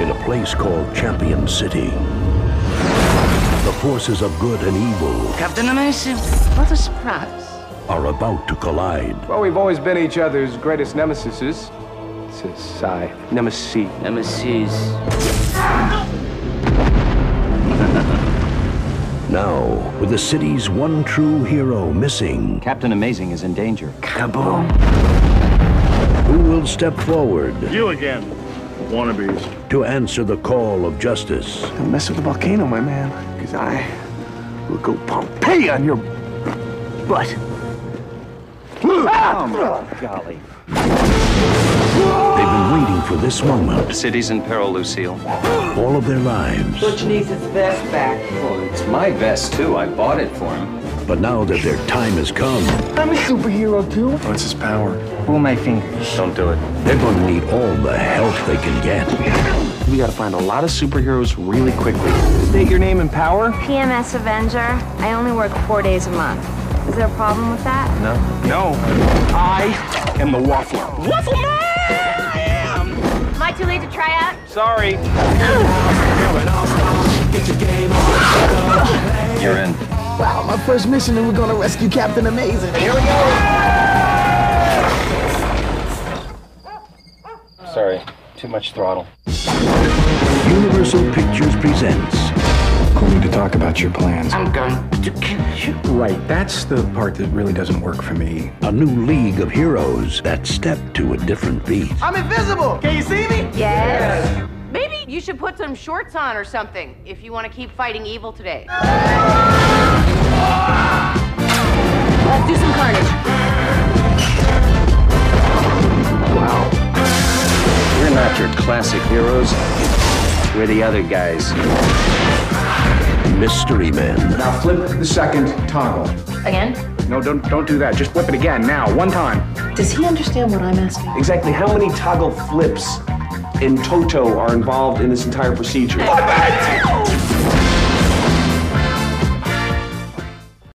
in a place called Champion City. The forces of good and evil Captain Amazing, what a surprise. are about to collide. Well, we've always been each other's greatest nemesises. Sis, I, uh, nemesis. Nemesis. Now, with the city's one true hero missing, Captain Amazing is in danger. Kaboom. who will step forward You again, wannabes. to answer the call of justice? Don't mess with the volcano, my man, because I will go Pompeii on your butt. Ah! Golly. They've been waiting for this moment The city's in peril, Lucille. all of their lives. Butch needs his vest back. Well, it's my vest, too. I bought it for him. But now that their time has come, I'm a superhero too. What's his power? Pull my fingers. Don't do it. they're going to need all the help they can get. We gotta find a lot of superheroes really quickly. State your name and power? PMS Avenger. I only work four days a month. Is there a problem with that? No. No. I am the Waffler. Waffle Man! Am I too late to try out? Sorry. You're in. Wow, my first mission and we're gonna rescue Captain Amazing. Here we go! Sorry. Too much throttle. Universal Pictures presents We need to talk about your plans. I'm going to kill you. Right, that's the part that really doesn't work for me. a new league of heroes that step to a different beat. I'm invisible. Can you see me? Yes. Maybe you should put some shorts on or something if you want to keep fighting evil today. classic heroes. We're the other guys. Mystery Men, Now flip the second toggle. Again? No, don't don't do that. Just flip it again now, one time. Does he understand what I'm asking? Exactly how many toggle flips in toto are involved in this entire procedure?